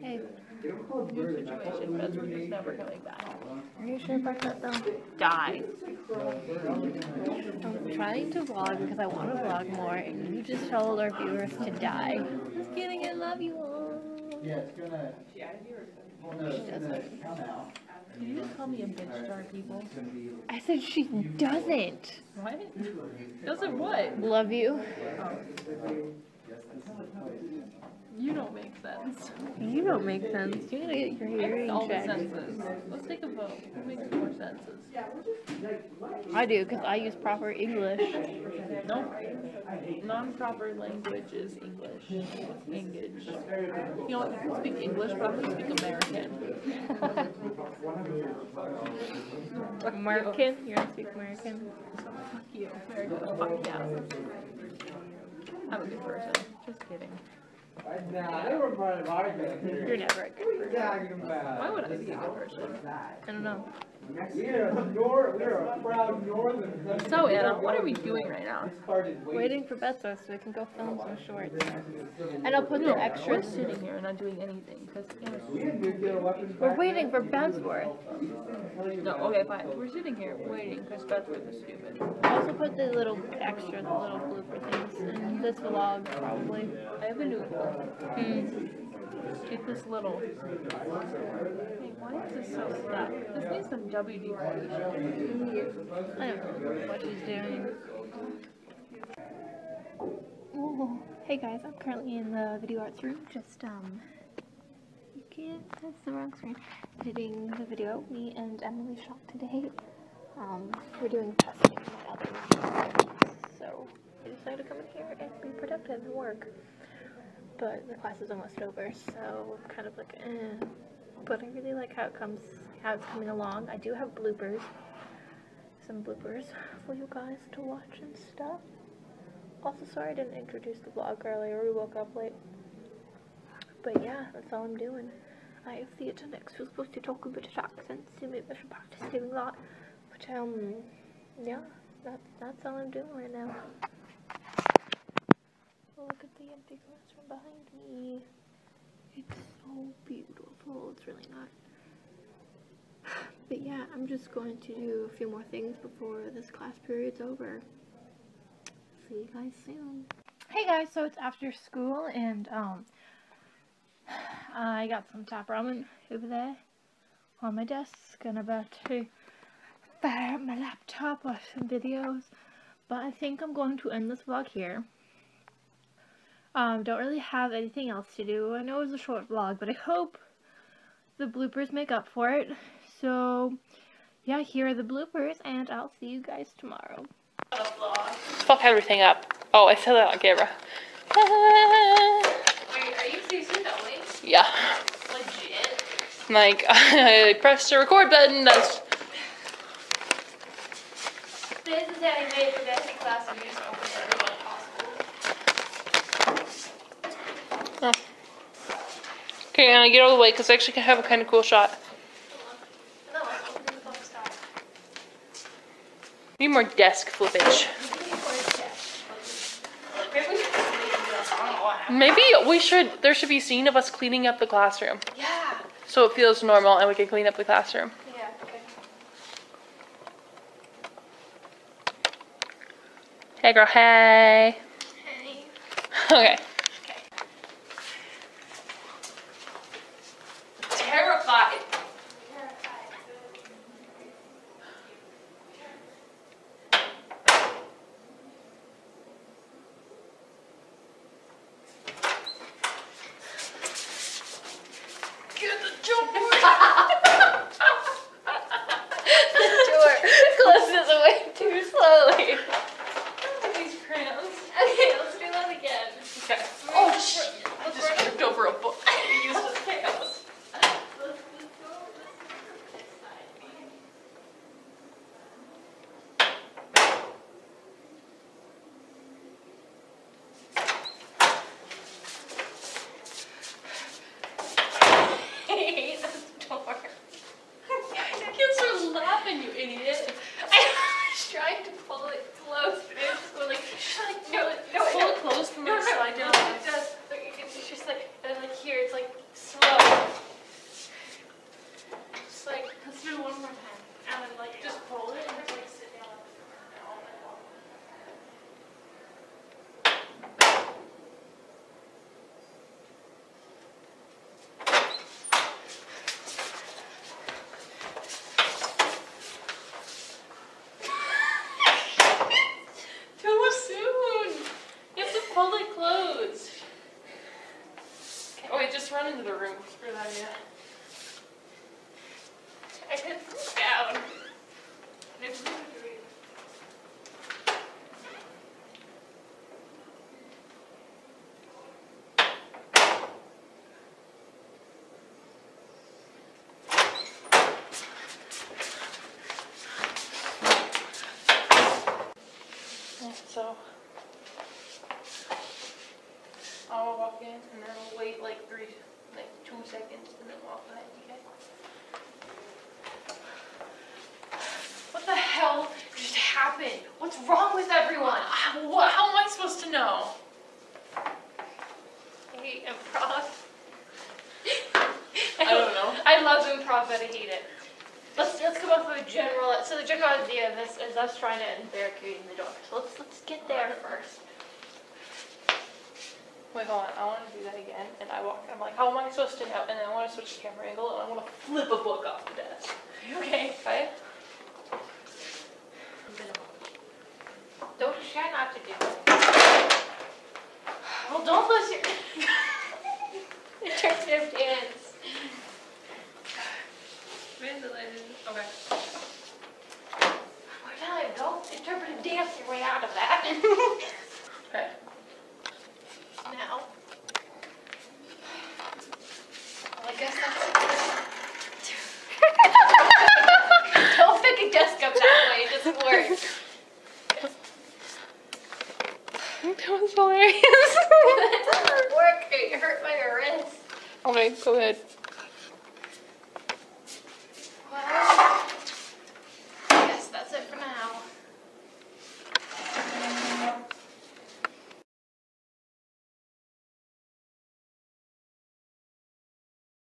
Hey, New situation, Bedford is never coming back. are you sure about that though? Die. I'm trying to vlog because I want to vlog more, and you just told our viewers to die. Just kidding, I love you all. Yeah, it's gonna. She Well, no, it's gonna come out. Did you just call me a bitch to our people? I said she doesn't What? Doesn't what? love you. Oh. You don't make sense. You don't make sense. You need to get your I hearing all the checked. senses. Let's take a vote. Who makes more senses? I do because I use proper English. Nope. Non-proper language is English. English. You know, you can speak English, but I'm gonna speak American. American? You're gonna speak American? Fuck you, American. Fuck yeah. I'm a good person. Just kidding. You're never a good person. Why would I be a good person? I don't know. So Anna, what are we doing right now? Waiting for Betso so we can go film some shorts. And I'll put the No, we're extras. sitting here and not doing anything because We're waiting for Bensworth. no, okay, fine. We're sitting here waiting because Bedford is stupid. I'll also put the little extra, the little blooper things in this vlog probably. I have a new goal. Hmm. Get this little. Why is this so stuck? This needs some WD forty. I don't know what she's doing. Ooh. Hey guys, I'm currently in the video arts room, just um, you can't, that's the wrong screen, editing the video. Me and Emily shot today. Um, we're doing testing so I decided to come in here and be productive and work. But the class is almost over, so I'm kind of like, eh. But I really like how it comes, how it's coming along. I do have bloopers some bloopers for you guys to watch and stuff. Also, sorry I didn't introduce the vlog earlier. We woke up late. But yeah, that's all I'm doing. I have theatre next. We're supposed to talk a bit of accents, so maybe I should practice doing that. But um, yeah, that's that's all I'm doing right now. Oh, look at the empty classroom behind me. It's so beautiful. It's really not. But yeah, I'm just going to do a few more things before this class period's over. See you guys soon. Hey guys, so it's after school and um I got some top ramen over there on my desk and about to fire up my laptop, watch some videos. But I think I'm going to end this vlog here. Um, don't really have anything else to do. I know it was a short vlog, but I hope the bloopers make up for it. So, yeah, here are the bloopers, and I'll see you guys tomorrow. Fuck everything up. Oh, I said that on camera. Wait, are you seriously filming? yeah. Legit? Like, I pressed the record button, that's. This is how you made for basic class and you just open everyone Okay, Anna, get out of the way because I actually can have a kind of cool shot. No, I'm opening the book stop. Need more desk flippage. Maybe we should just leave this. I don't know what happened. Maybe we should, there should be a scene of us cleaning up the classroom. Yeah. So it feels normal and we can clean up the classroom. Yeah, okay. Hey girl, hey. Hey. Okay. Terrified. Get the door. the door closes away too slowly. These crayons. Okay, let's do that again. Okay. Oh shit! I just tripped over a book. Useless chaos. I hate this door. Kids are laughing, you idiot. I was trying to pull it close, but it was just going like, like no, no, Pull no. it close from No, the no, slide no, run the room. Screw that idea. I didn't down. So I'll walk in and then wait like three, like two seconds and then walk behind you guys. What the hell just happened? What's wrong with everyone? How, what, how am I supposed to know? I hate improv. I don't know. I love improv, but I hate it. Let's let's come up with a general. So the general idea of this is us trying to barricading the door. So let's let's get there first. Wait, hold on. I want to do that again. And I walk. I'm like, how am I supposed to know? And then I want to switch the camera angle and I want to flip a book off the desk. Okay. Okay? Don't try not to do it. Well, don't lose your interpretive dance. Okay. We're you, don't interpretive dance your way out of that. Okay. now. Well, I guess that's. don't pick a desk up that way. It doesn't work. That was hilarious. it doesn't work. It hurt my wrist. Oh okay, go ahead.